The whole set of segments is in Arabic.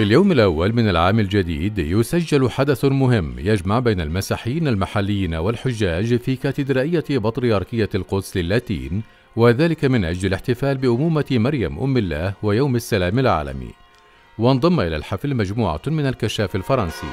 في اليوم الأول من العام الجديد يسجل حدث مهم يجمع بين المسيحيين المحليين والحجاج في كاتدرائية بطريركية القدس للاتين وذلك من أجل الاحتفال بأمومة مريم أم الله ويوم السلام العالمي. وانضم إلى الحفل مجموعة من الكشاف الفرنسي.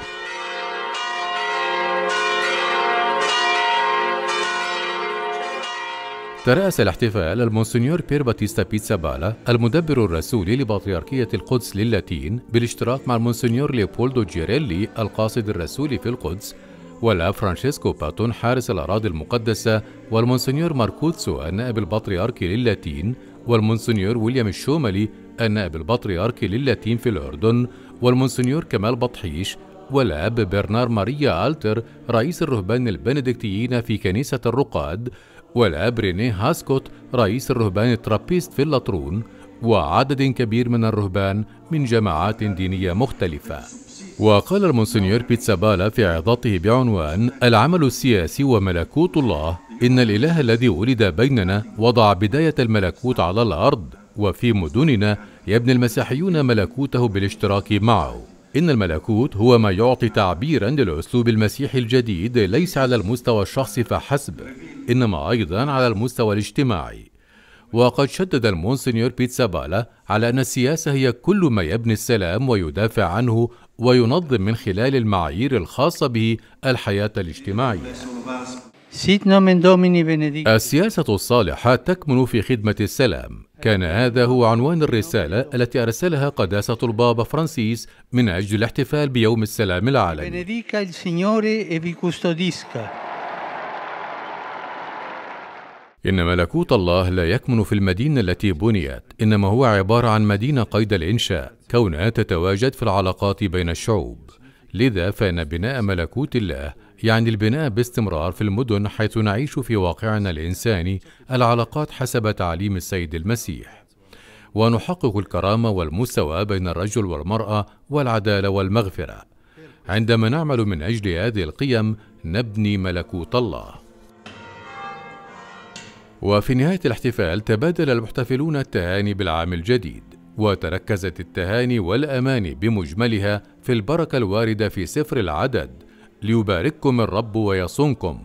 ترأس الاحتفال المونسنيور بير باتيستا بيتسابالا المدبر الرسولي لبطريركية القدس للاتين بالاشتراك مع المونسنيور ليوبولدو جيريلي القاصد الرسولي في القدس والأب فرانشيسكو باتون حارس الأراضي المقدسة والمونسنيور ماركوتسو النائب البطريركي للاتين والمونسنيور ويليام الشوملي النائب البطريركي للاتين في الأردن والمونسنيور كمال بطحيش والأب برنار ماريا ألتر رئيس الرهبان البندكتيين في كنيسة الرقاد والأب ريني هاسكوت رئيس الرهبان الترابيست في اللطرون وعدد كبير من الرهبان من جماعات دينية مختلفة. وقال المونسنيور بيتسابالا في عظته بعنوان العمل السياسي وملكوت الله إن الإله الذي ولد بيننا وضع بداية الملكوت على الأرض وفي مدننا يبني المسيحيون ملكوته بالاشتراك معه. إن الملكوت هو ما يعطي تعبيرا للأسلوب المسيحي الجديد ليس على المستوى الشخصي فحسب إنما أيضا على المستوى الاجتماعي. وقد شدد المونسنيور بيتسابالا على أن السياسة هي كل ما يبني السلام ويدافع عنه وينظم من خلال المعايير الخاصة به الحياة الاجتماعية. السياسة الصالحة تكمن في خدمة السلام. كان هذا هو عنوان الرسالة التي أرسلها قداسة البابا فرانسيس من أجل الاحتفال بيوم السلام العالمي. إن ملكوت الله لا يكمن في المدينة التي بنيت، إنما هو عبارة عن مدينة قيد الإنشاء، كونها تتواجد في العلاقات بين الشعوب. لذا فإن بناء ملكوت الله يعني البناء باستمرار في المدن حيث نعيش في واقعنا الإنساني العلاقات حسب تعليم السيد المسيح. ونحقق الكرامة والمستوى بين الرجل والمرأة والعدالة والمغفرة. عندما نعمل من أجل هذه القيم نبني ملكوت الله. وفي نهاية الاحتفال تبادل المحتفلون التهاني بالعام الجديد وتركزت التهاني والأماني بمجملها في البركة الواردة في سفر العدد ليبارككم الرب ويصونكم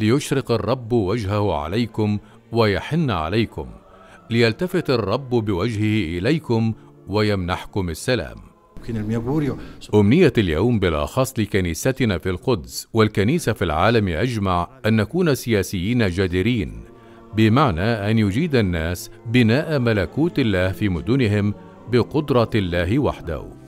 ليشرق الرب وجهه عليكم ويحن عليكم ليلتفت الرب بوجهه إليكم ويمنحكم السلام. أمنية اليوم بالأخص لكنيستنا في القدس والكنيسة في العالم أجمع أن نكون سياسيين جادرين بمعنى أن يجيد الناس بناء ملكوت الله في مدنهم بقدرة الله وحده.